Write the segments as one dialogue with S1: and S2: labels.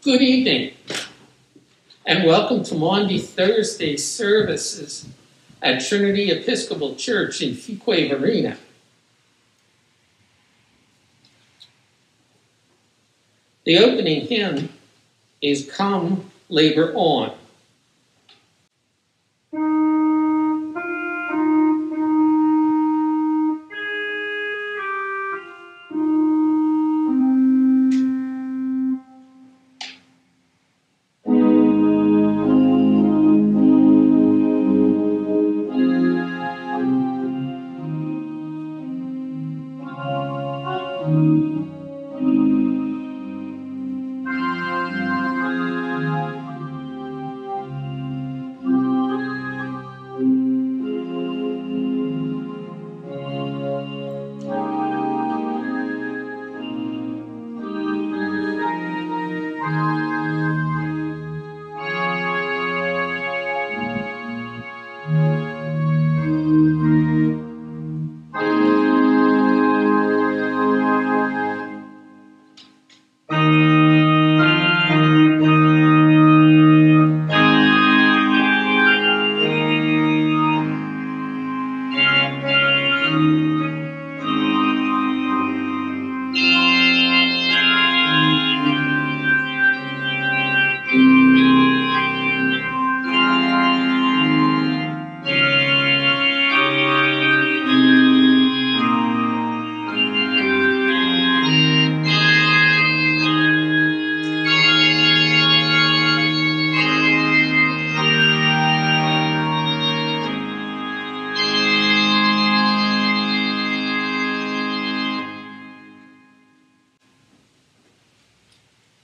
S1: Good evening, and welcome to Maundy Thursday services at Trinity Episcopal Church in Fuquay. The opening hymn is Come Labor On.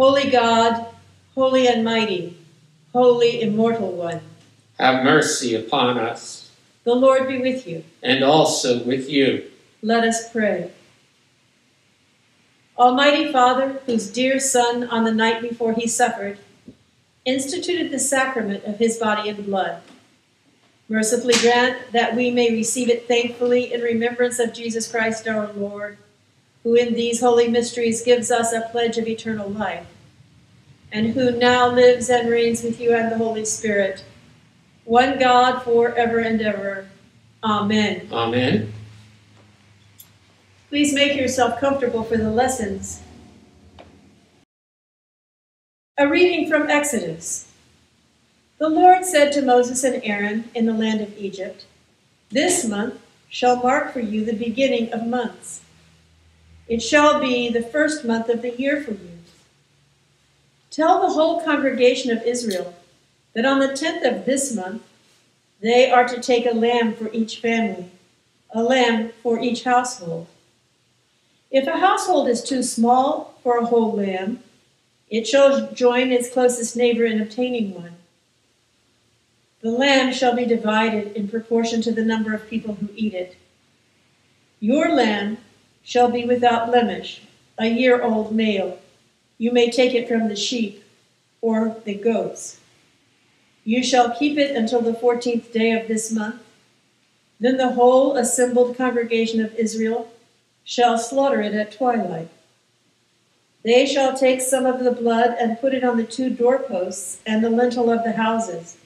S2: Holy God, holy and mighty, holy immortal one,
S1: Have mercy upon us,
S2: the Lord be with you.
S1: and also with you.
S2: Let us pray. Almighty Father, whose dear Son, on the night before he suffered, instituted the sacrament of his body and blood, mercifully grant that we may receive it thankfully in remembrance of Jesus Christ our Lord, who in these holy mysteries gives us a pledge of eternal life, and who now lives and reigns with you and the Holy Spirit, one God for ever and ever. Amen.
S1: Amen.
S2: Please make yourself comfortable for the lessons. A reading from Exodus. The Lord said to Moses and Aaron in the land of Egypt, This month shall mark for you the beginning of months. It shall be the first month of the year for you. Tell the whole congregation of Israel that on the tenth of this month they are to take a lamb for each family, a lamb for each household. If a household is too small for a whole lamb, it shall join its closest neighbor in obtaining one. The lamb shall be divided in proportion to the number of people who eat it. Your lamb shall be without blemish, a year old male. You may take it from the sheep or the goats. You shall keep it until the fourteenth day of this month. Then the whole assembled congregation of Israel shall slaughter it at twilight. They shall take some of the blood and put it on the two doorposts and the lintel of the houses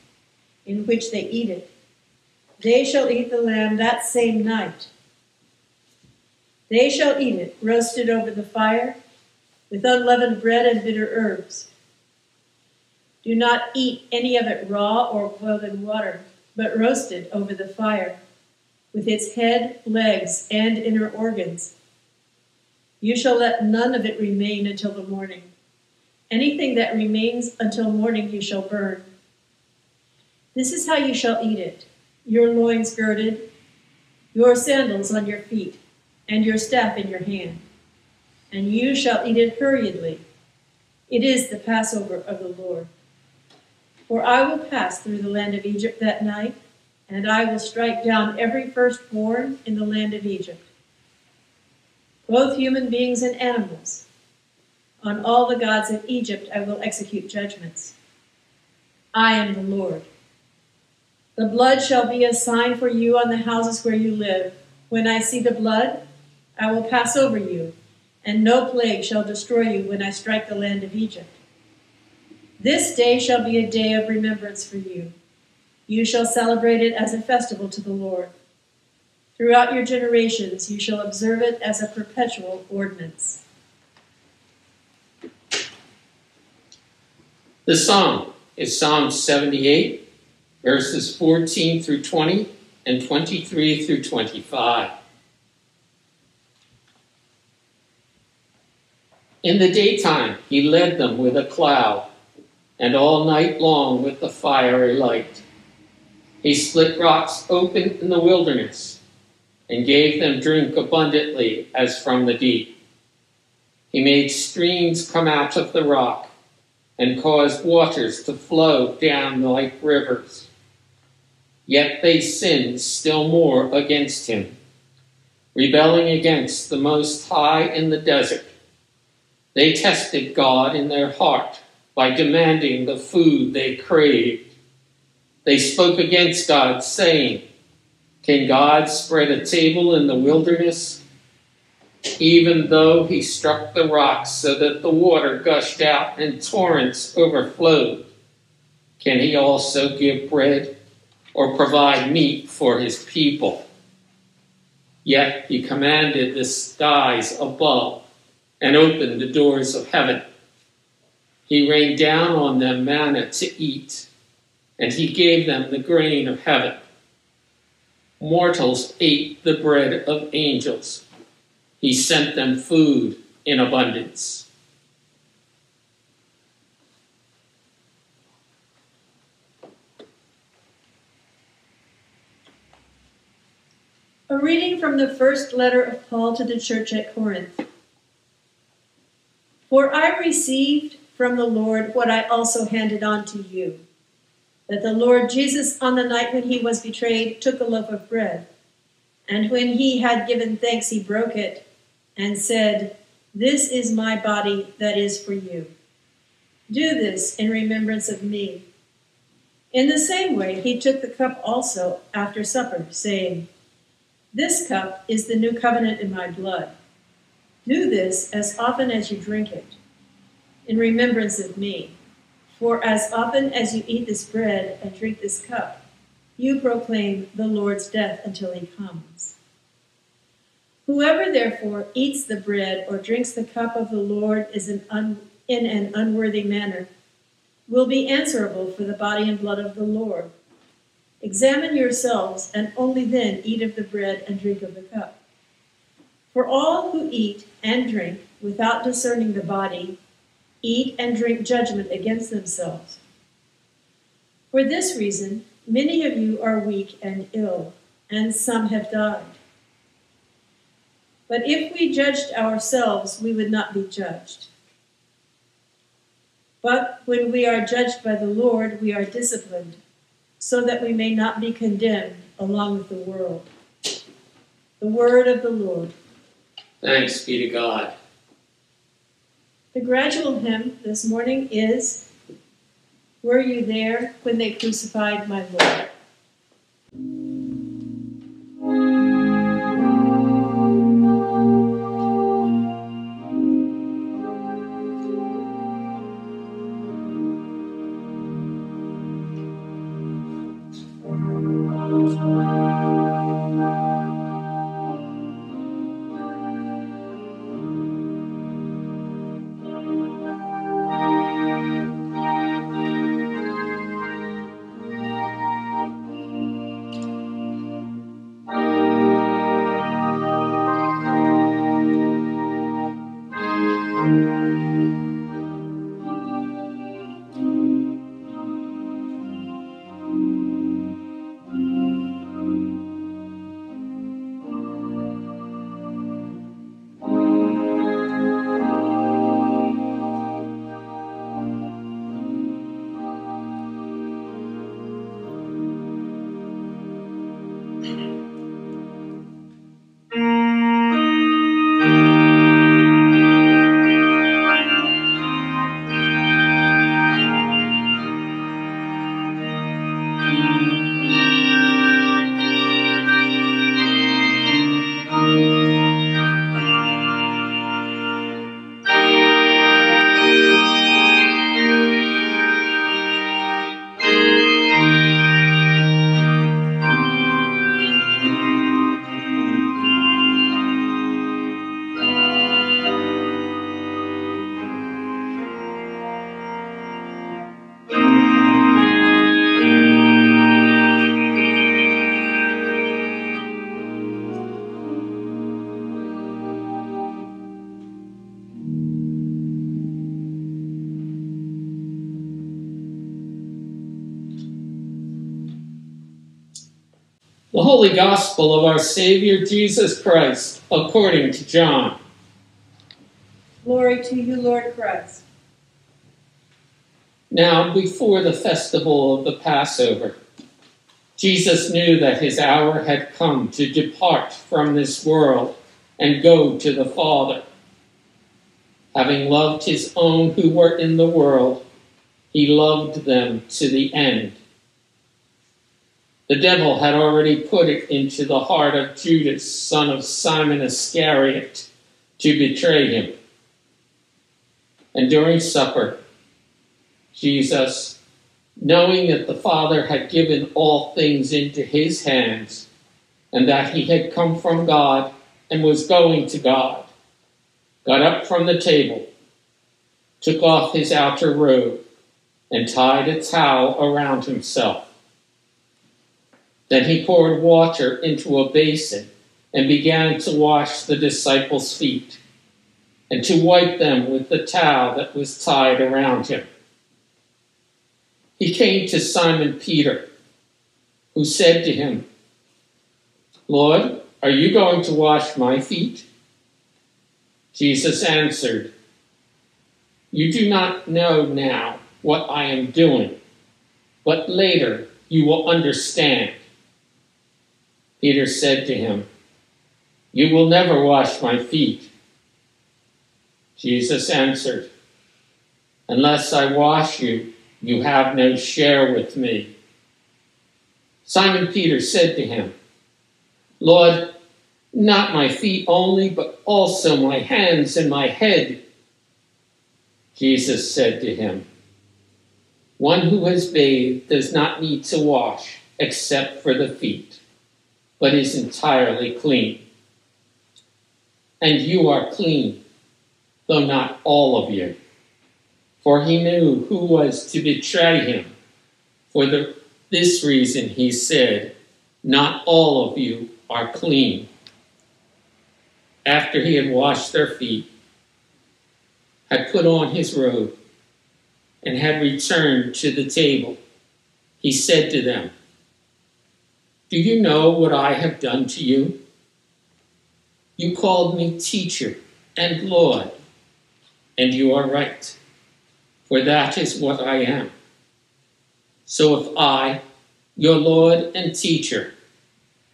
S2: in which they eat it. They shall eat the lamb that same night. They shall eat it roasted over the fire with unleavened bread and bitter herbs. Do not eat any of it raw or boiled in water, but roasted over the fire with its head, legs, and inner organs. You shall let none of it remain until the morning. Anything that remains until morning you shall burn. This is how you shall eat it your loins girded, your sandals on your feet, and your staff in your hand. And you shall eat it hurriedly. It is the Passover of the Lord. For I will pass through the land of Egypt that night, and I will strike down every firstborn in the land of Egypt, both human beings and animals. On all the gods of Egypt I will execute judgments. I am the Lord. The blood shall be a sign for you on the houses where you live. When I see the blood, I will pass over you, and no plague shall destroy you when I strike the land of Egypt. This day shall be a day of remembrance for you. You shall celebrate it as a festival to the Lord. Throughout your generations, you shall observe it as a perpetual ordinance.
S1: The psalm is Psalm 78, verses 14 through 20 and 23 through 25. In the daytime, he led them with a cloud, and all night long with the fiery light. He split rocks open in the wilderness and gave them drink abundantly as from the deep. He made streams come out of the rock and caused waters to flow down like rivers. Yet they sinned still more against him, rebelling against the Most High in the desert. They tested God in their heart by demanding the food they craved. They spoke against God, saying, Can God spread a table in the wilderness? Even though he struck the rocks so that the water gushed out and torrents overflowed, can he also give bread or provide meat for his people? Yet he commanded the skies above and opened the doors of heaven. He rained down on them manna to eat, and he gave them the grain of heaven. Mortals ate the bread of angels. He sent them food in abundance.
S2: A reading from the first letter of Paul to the church at Corinth. For I received from the Lord what I also handed on to you that the Lord Jesus, on the night when he was betrayed, took a loaf of bread. And when he had given thanks, he broke it and said, This is my body that is for you. Do this in remembrance of me. In the same way, he took the cup also after supper, saying, This cup is the new covenant in my blood. Do this as often as you drink it, in remembrance of me. For as often as you eat this bread and drink this cup, you proclaim the Lord's death until he comes. Whoever therefore eats the bread or drinks the cup of the Lord is an un, in an unworthy manner will be answerable for the body and blood of the Lord. Examine yourselves, and only then eat of the bread and drink of the cup. For all who eat and drink without discerning the body eat and drink judgment against themselves. For this reason, many of you are weak and ill, and some have died. But if we judged ourselves, we would not be judged. But when we are judged by the Lord, we are disciplined, so that we may not be condemned along with the world. The word of the Lord.
S1: Thanks be to God.
S2: The gradual hymn this morning is Were You There When They Crucified My Lord?
S1: Holy Gospel of our Savior Jesus Christ, according to John.
S2: Glory to you, Lord Christ.
S1: Now, before the festival of the Passover, Jesus knew that his hour had come to depart from this world and go to the Father. Having loved his own who were in the world, he loved them to the end. The devil had already put it into the heart of Judas, son of Simon Iscariot, to betray him. And during supper, Jesus, knowing that the Father had given all things into his hands, and that he had come from God and was going to God, got up from the table, took off his outer robe, and tied a towel around himself. Then he poured water into a basin and began to wash the disciples' feet and to wipe them with the towel that was tied around him. He came to Simon Peter, who said to him, Lord, are you going to wash my feet? Jesus answered, You do not know now what I am doing, but later you will understand. Peter said to him, You will never wash my feet. Jesus answered, Unless I wash you, you have no share with me. Simon Peter said to him, Lord, not my feet only, but also my hands and my head. Jesus said to him, One who has bathed does not need to wash except for the feet, but is entirely clean. And you are clean, though not all of you for he knew who was to betray him. For the, this reason he said, Not all of you are clean. After he had washed their feet, had put on his robe, and had returned to the table, he said to them, Do you know what I have done to you? You called me teacher and Lord, and you are right for that is what I am. So if I, your Lord and teacher,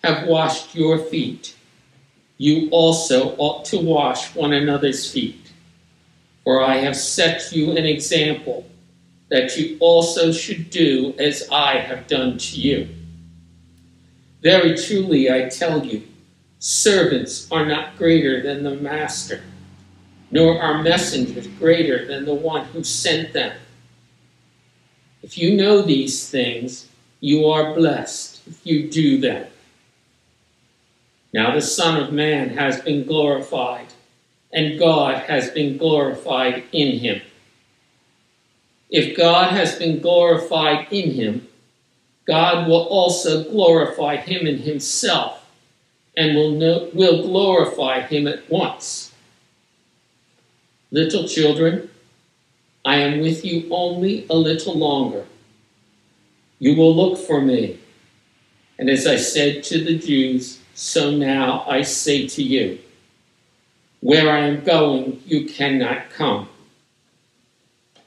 S1: have washed your feet, you also ought to wash one another's feet. For I have set you an example that you also should do as I have done to you. Very truly I tell you, servants are not greater than the master nor are messengers greater than the one who sent them. If you know these things, you are blessed if you do them. Now the Son of Man has been glorified, and God has been glorified in him. If God has been glorified in him, God will also glorify him in himself, and will, know, will glorify him at once. Little children, I am with you only a little longer. You will look for me. And as I said to the Jews, so now I say to you, where I am going, you cannot come.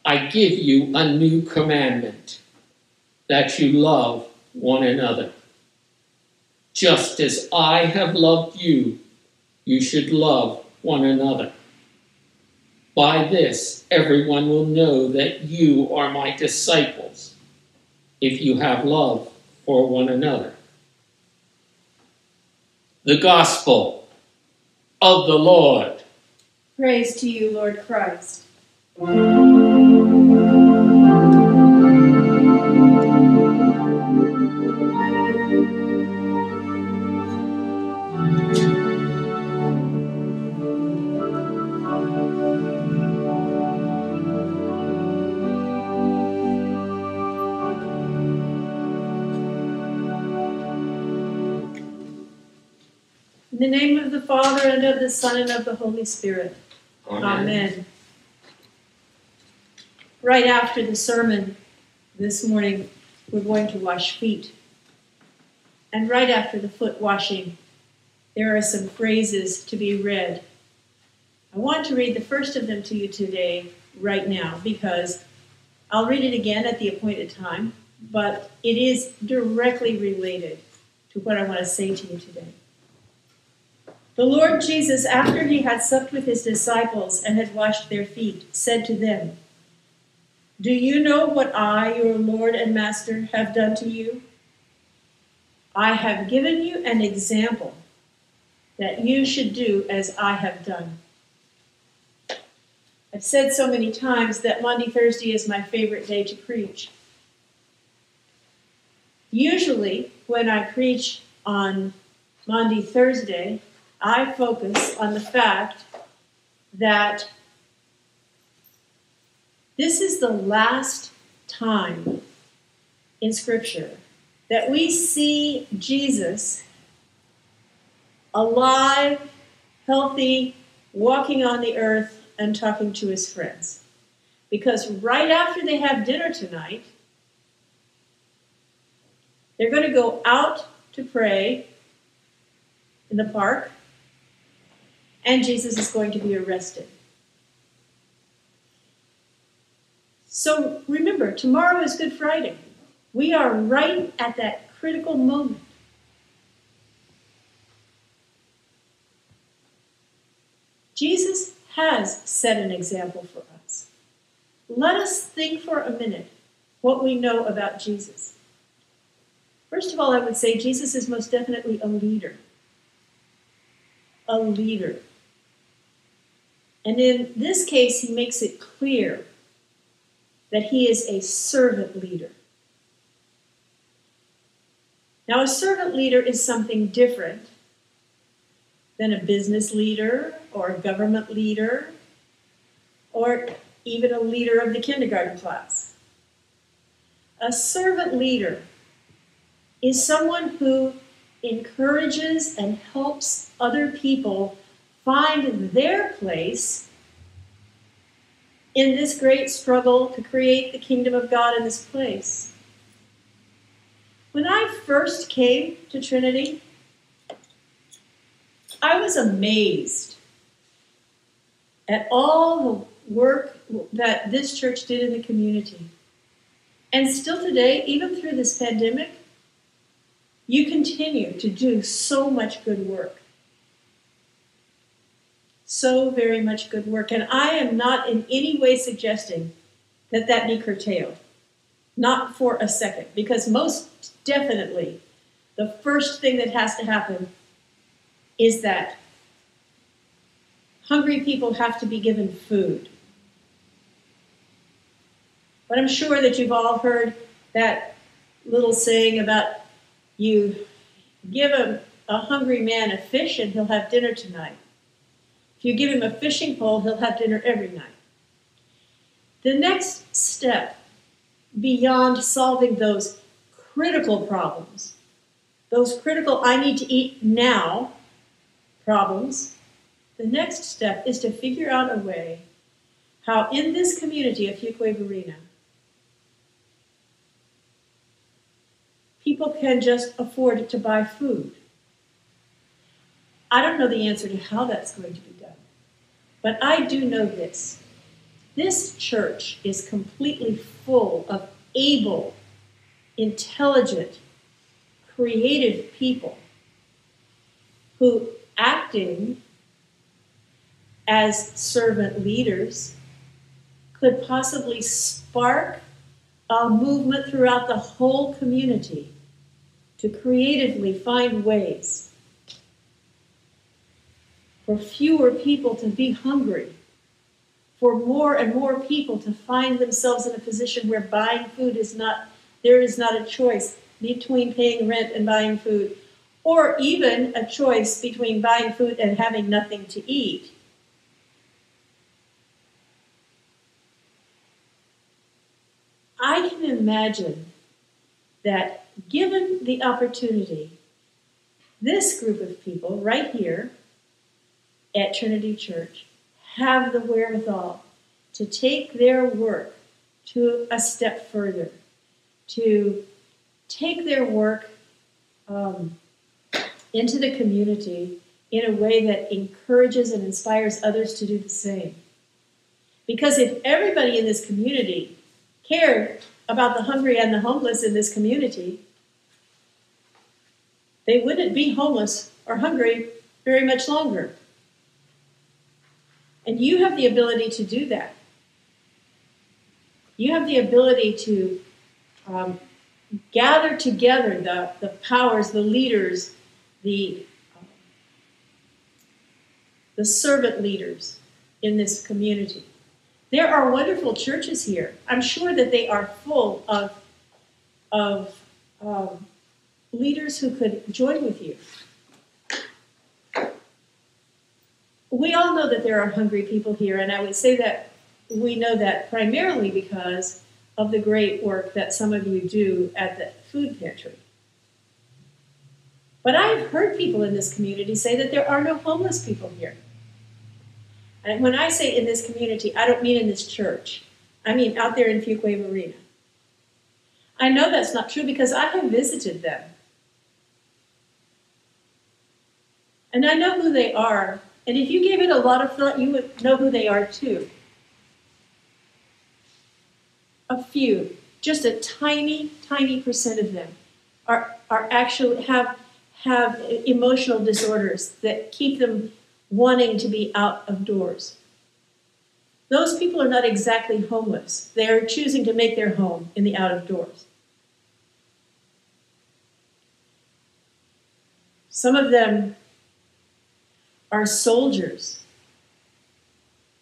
S1: I give you a new commandment that you love one another. Just as I have loved you, you should love one another. By this, everyone will know that you are my disciples, if you have love for one another. The Gospel of the Lord.
S2: Praise to you, Lord Christ. And of the Son, and of the Holy Spirit. Amen. Amen. Right after the sermon this morning, we're going to wash feet. And right after the foot washing, there are some phrases to be read. I want to read the first of them to you today, right now, because I'll read it again at the appointed time, but it is directly related to what I want to say to you today. The Lord Jesus, after he had supped with his disciples and had washed their feet, said to them, Do you know what I, your Lord and Master, have done to you? I have given you an example that you should do as I have done. I've said so many times that Maundy Thursday is my favorite day to preach. Usually, when I preach on Maundy Thursday, I focus on the fact that this is the last time in Scripture that we see Jesus alive, healthy, walking on the earth, and talking to his friends. Because right after they have dinner tonight, they're going to go out to pray in the park and Jesus is going to be arrested. So remember, tomorrow is Good Friday. We are right at that critical moment. Jesus has set an example for us. Let us think for a minute what we know about Jesus. First of all, I would say Jesus is most definitely a leader. A leader. And in this case, he makes it clear that he is a servant leader. Now, a servant leader is something different than a business leader or a government leader or even a leader of the kindergarten class. A servant leader is someone who encourages and helps other people find their place in this great struggle to create the kingdom of God in this place. When I first came to Trinity, I was amazed at all the work that this church did in the community. And still today, even through this pandemic, you continue to do so much good work so very much good work. And I am not in any way suggesting that that be curtailed. Not for a second, because most definitely the first thing that has to happen is that hungry people have to be given food. But I'm sure that you've all heard that little saying about you give a, a hungry man a fish and he'll have dinner tonight. If you give him a fishing pole, he'll have dinner every night. The next step beyond solving those critical problems, those critical I need to eat now problems, the next step is to figure out a way how in this community of Fuquay-Varina, people can just afford to buy food. I don't know the answer to how that's going to be. But I do know this. This church is completely full of able, intelligent, creative people who, acting as servant leaders, could possibly spark a movement throughout the whole community to creatively find ways for fewer people to be hungry, for more and more people to find themselves in a position where buying food is not, there is not a choice between paying rent and buying food, or even a choice between buying food and having nothing to eat. I can imagine that given the opportunity, this group of people right here at Trinity Church have the wherewithal to take their work to a step further, to take their work um, into the community in a way that encourages and inspires others to do the same. Because if everybody in this community cared about the hungry and the homeless in this community, they wouldn't be homeless or hungry very much longer. And you have the ability to do that. You have the ability to um, gather together the, the powers, the leaders, the, um, the servant leaders in this community. There are wonderful churches here. I'm sure that they are full of, of um, leaders who could join with you. We all know that there are hungry people here, and I would say that we know that primarily because of the great work that some of you do at the food pantry. But I've heard people in this community say that there are no homeless people here. And when I say in this community, I don't mean in this church. I mean out there in Fuquay-Varina. I know that's not true because I have visited them. And I know who they are. And if you gave it a lot of thought, you would know who they are too a few, just a tiny, tiny percent of them are, are actually have have emotional disorders that keep them wanting to be out of doors. Those people are not exactly homeless. They are choosing to make their home in the out of doors. Some of them are soldiers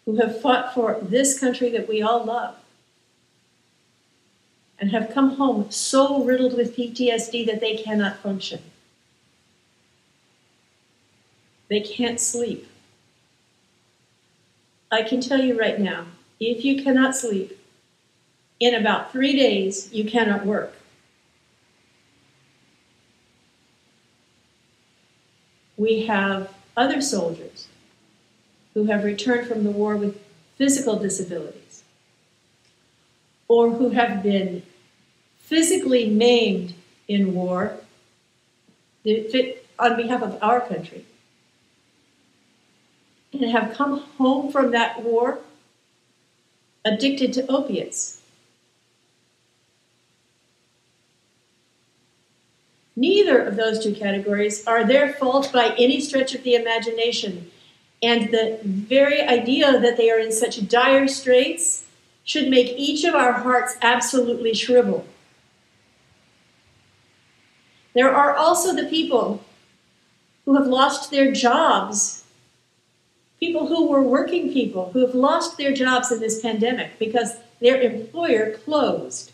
S2: who have fought for this country that we all love and have come home so riddled with PTSD that they cannot function. They can't sleep. I can tell you right now if you cannot sleep, in about three days, you cannot work. We have other soldiers who have returned from the war with physical disabilities or who have been physically maimed in war on behalf of our country and have come home from that war addicted to opiates. Neither of those two categories are their fault by any stretch of the imagination. And the very idea that they are in such dire straits should make each of our hearts absolutely shrivel. There are also the people who have lost their jobs, people who were working people who have lost their jobs in this pandemic because their employer closed.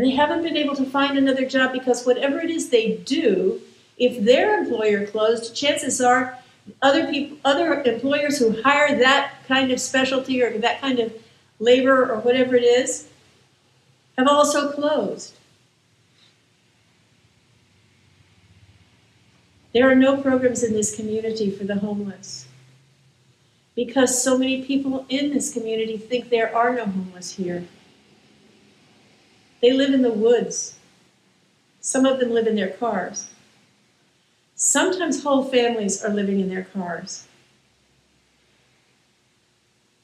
S2: And they haven't been able to find another job because whatever it is they do, if their employer closed, chances are other people other employers who hire that kind of specialty or that kind of labor or whatever it is have also closed. There are no programs in this community for the homeless because so many people in this community think there are no homeless here. They live in the woods. Some of them live in their cars. Sometimes whole families are living in their cars.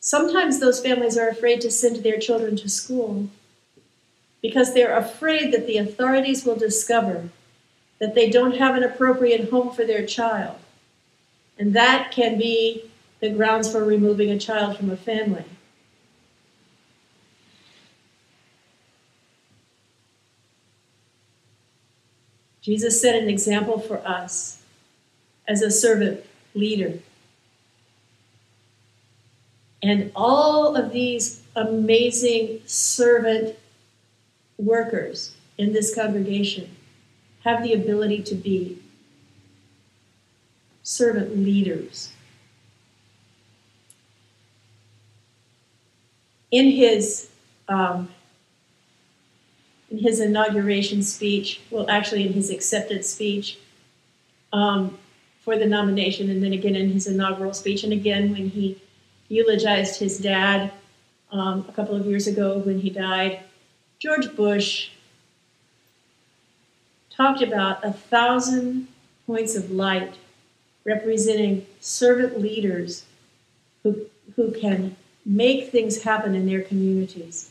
S2: Sometimes those families are afraid to send their children to school because they're afraid that the authorities will discover that they don't have an appropriate home for their child. And that can be the grounds for removing a child from a family. Jesus set an example for us as a servant leader. And all of these amazing servant workers in this congregation have the ability to be servant leaders. In his um, in his inauguration speech, well, actually in his acceptance speech um, for the nomination, and then again in his inaugural speech, and again when he eulogized his dad um, a couple of years ago when he died, George Bush talked about a thousand points of light representing servant leaders who, who can make things happen in their communities.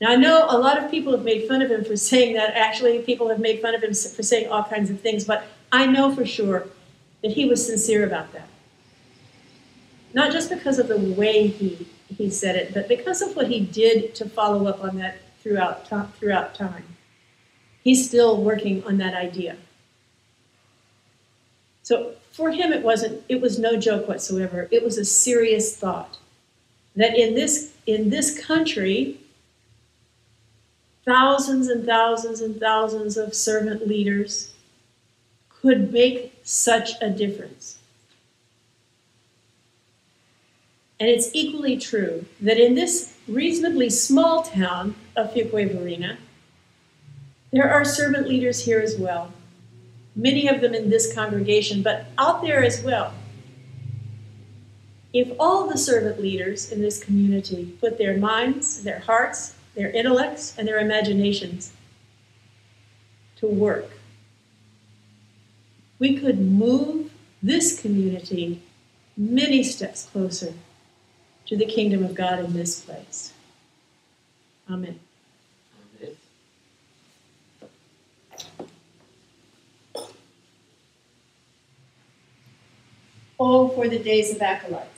S2: Now, I know a lot of people have made fun of him for saying that. Actually, people have made fun of him for saying all kinds of things, but I know for sure that he was sincere about that. Not just because of the way he, he said it, but because of what he did to follow up on that throughout, throughout time. He's still working on that idea. So for him, it wasn't, it was no joke whatsoever. It was a serious thought that in this, in this country, thousands and thousands and thousands of servant leaders could make such a difference. And it's equally true that in this reasonably small town of Fuquay-Varina, there are servant leaders here as well many of them in this congregation, but out there as well. If all the servant leaders in this community put their minds, their hearts, their intellects, and their imaginations to work, we could move this community many steps closer to the kingdom of God in this place. Amen. Oh, for the days of acolytes.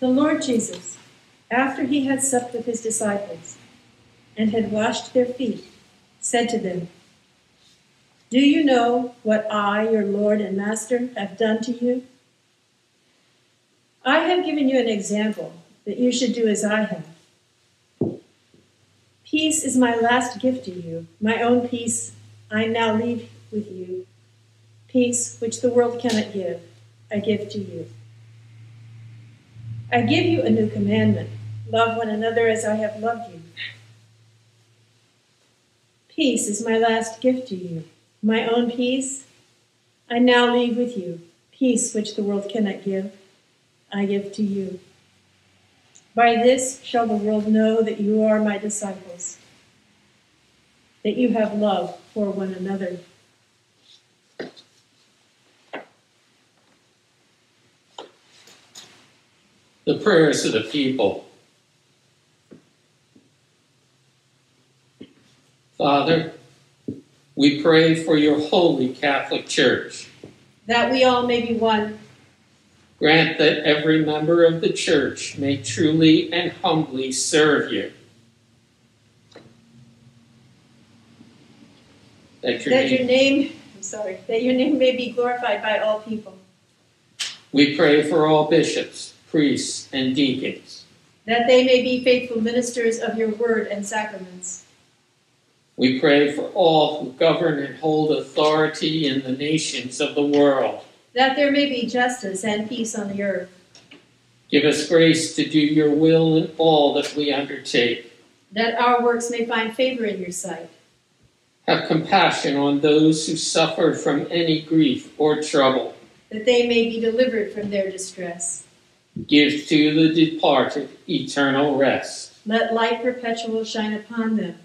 S2: The Lord Jesus, after he had supped with his disciples and had washed their feet, said to them, Do you know what I, your Lord and Master, have done to you? I have given you an example that you should do as I have. Peace is my last gift to you. My own peace I now leave with you. Peace which the world cannot give, I give to you. I give you a new commandment love one another as I have loved you. Peace is my last gift to you. My own peace I now leave with you. Peace which the world cannot give, I give to you. By this shall the world know that you are my disciples, that you have love for one another.
S1: The prayers of the people. Father, we pray for your holy Catholic Church.
S2: That we all may be one.
S1: Grant that every member of the church may truly and humbly serve you.
S2: That your, that name, your name, I'm sorry, that your name may be glorified by all people.
S1: We pray for all bishops priests, and deacons.
S2: That they may be faithful ministers of your word and sacraments.
S1: We pray for all who govern and hold authority in the nations of the world.
S2: That there may be justice and peace on the earth.
S1: Give us grace to do your will in all that we undertake.
S2: That our works may find favor in your sight.
S1: Have compassion on those who suffer from any grief or trouble.
S2: That they may be delivered from their distress
S1: Give to the departed eternal rest.
S2: Let light perpetual shine upon them.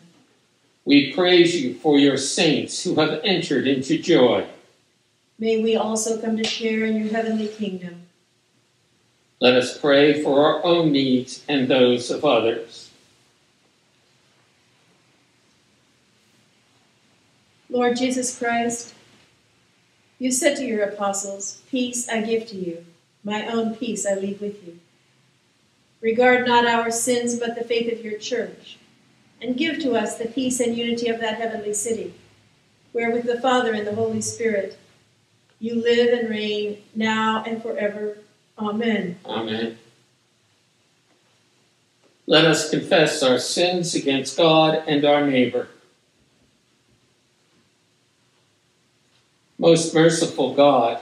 S1: We praise you for your saints who have entered into joy.
S2: May we also come to share in your heavenly kingdom.
S1: Let us pray for our own needs and those of others.
S3: Lord Jesus Christ, you said to your apostles, Peace I give to you, my own peace I leave with you. Regard not our sins, but the faith of your church, and give to us the peace and unity of that heavenly city, where with the Father and the Holy Spirit you live and reign now and forever. Amen.
S1: Amen. Let us confess our sins against God and our neighbor. Most merciful God,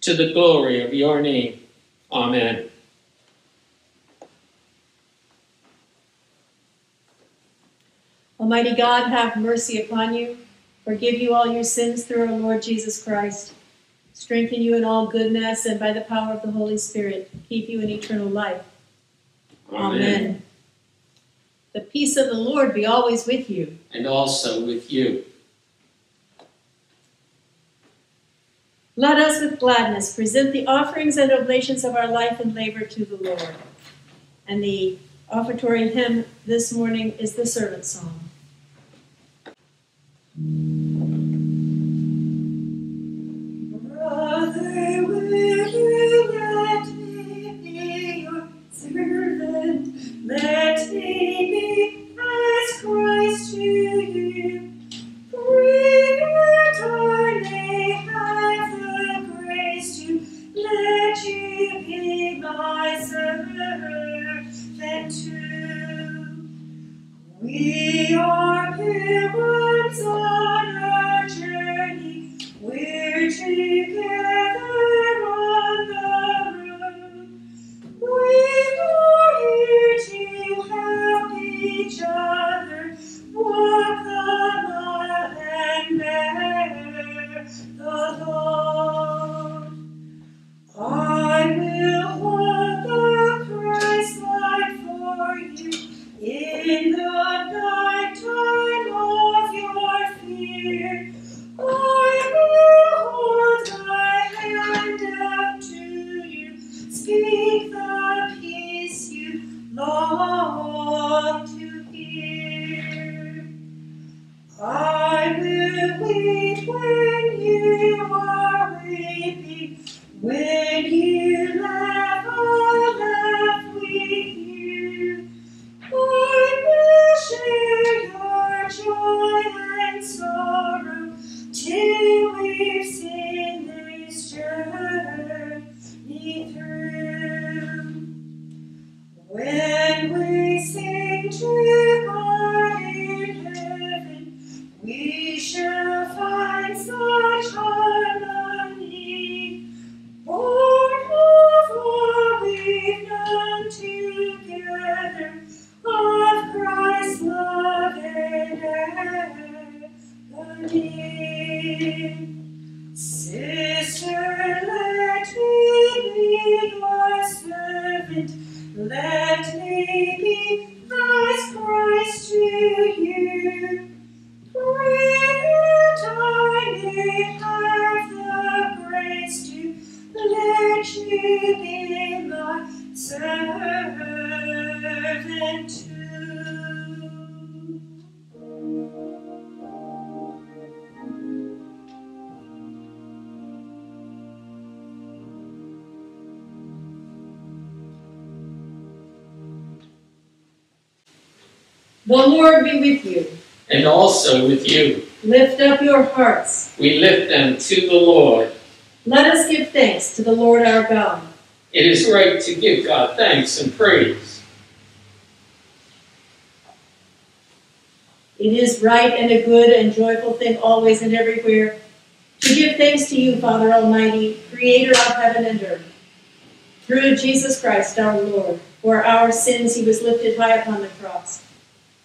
S1: to the glory of your name. Amen.
S3: Almighty God, have mercy upon you, forgive you all your sins through our Lord Jesus Christ, strengthen you in all goodness, and by the power of the Holy Spirit, keep you in eternal life. Amen. Amen. The peace of the Lord be always with you.
S1: And also with you.
S3: Let us with gladness present the offerings and oblations of our life and labor to the Lord. And the offertory hymn this morning is the servant song.
S2: The
S3: Lord be with you.
S1: And also with you.
S3: Lift up your hearts.
S1: We lift them to the Lord.
S3: Let us give thanks to the Lord our God.
S1: It is right to give God thanks and praise.
S3: It is right and a good and joyful thing always and everywhere to give thanks to you, Father Almighty, creator of heaven and earth. Through Jesus Christ our Lord, for our sins he was lifted high upon the cross,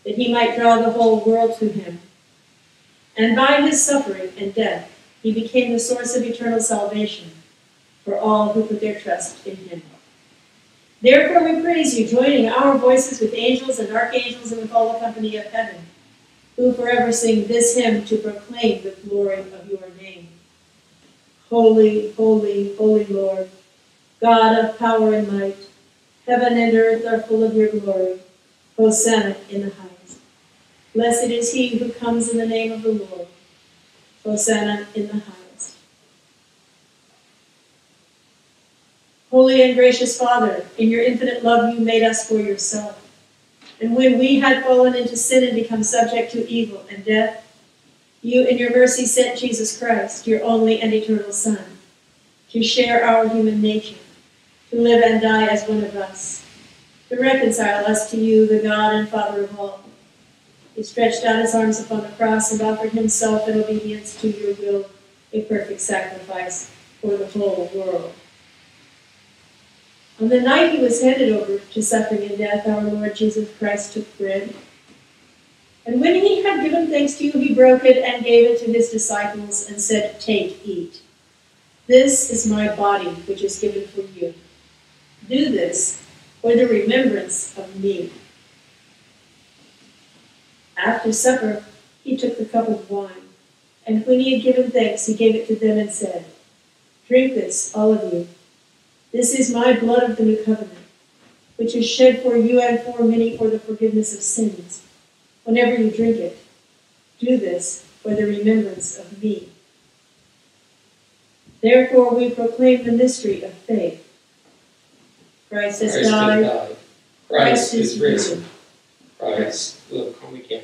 S3: that he might draw the whole world to him.
S2: And by his suffering and death, he became the source of eternal salvation for all who put their trust in him. Therefore we praise you, joining our voices with angels and archangels and with all the company of heaven, who forever sing this hymn to proclaim the glory of your name. Holy, holy, holy Lord, God of power and might, heaven and earth are full of your glory. Hosanna in the highest. Blessed is he who comes in the name of the Lord. Hosanna in the highest. Holy and gracious Father, in your infinite love you made us for yourself. And when we had fallen into sin and become subject to evil and death, you in your mercy sent Jesus Christ, your only and eternal Son, to share our human nature, to live and die as one of us, to reconcile us to you, the God and Father of all. He stretched out his arms upon the cross and offered himself in obedience to your will, a perfect sacrifice for the whole world. On the night he was handed over to suffering and death, our Lord Jesus Christ took bread. And when he had given thanks to you, he broke it and gave it to his disciples and said, Take, eat. This is my body, which is given for you. Do this for the remembrance of me. After supper, he took the cup of wine, and when he had given thanks, he gave it to them and said, Drink this, all of you. This is my blood of the new covenant, which is shed for you and for many for the forgiveness of sins. Whenever you drink it, do this for the remembrance of me. Therefore, we proclaim the mystery of faith. Christ has
S1: Christ
S2: died.
S1: died. Christ is risen. Christ will come again.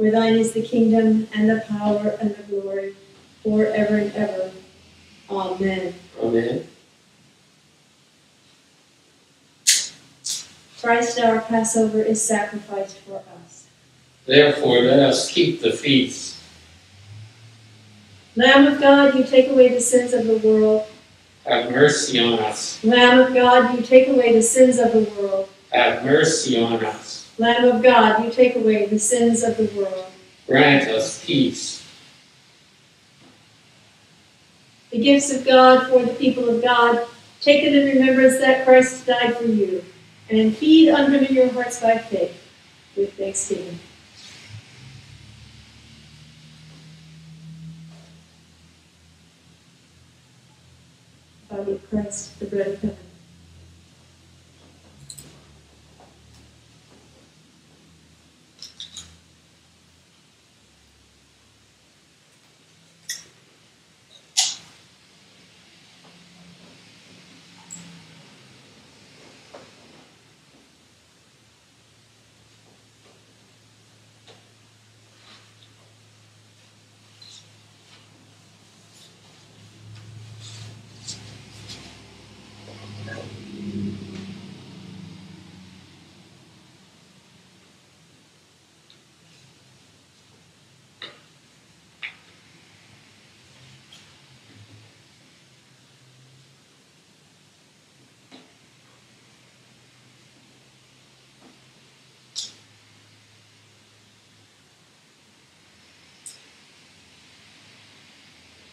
S2: For thine is the kingdom, and the power, and the glory, forever and ever. Amen.
S1: Amen.
S2: Christ our Passover is sacrificed for us.
S1: Therefore, let us keep the feast.
S2: Lamb of God, you take away the sins of the world.
S1: Have mercy on us.
S2: Lamb of God, you take away the sins of the world.
S1: Have mercy on us.
S2: Lamb of God, you take away the sins of the world.
S1: Grant us peace.
S2: The gifts of God for the people of God, taken in remembrance that Christ died for you, and feed in your hearts by faith with thanksgiving. Body of Christ, the bread of heaven.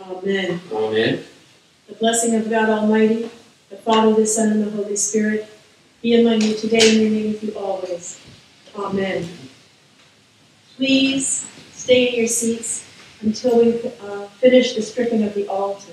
S2: Amen.
S1: Amen.
S2: The blessing of God Almighty, the Father, the Son, and the Holy Spirit be among you today and remain with you always. Amen. Please stay in your seats until we uh, finish the stripping of the altar.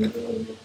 S2: Gitu.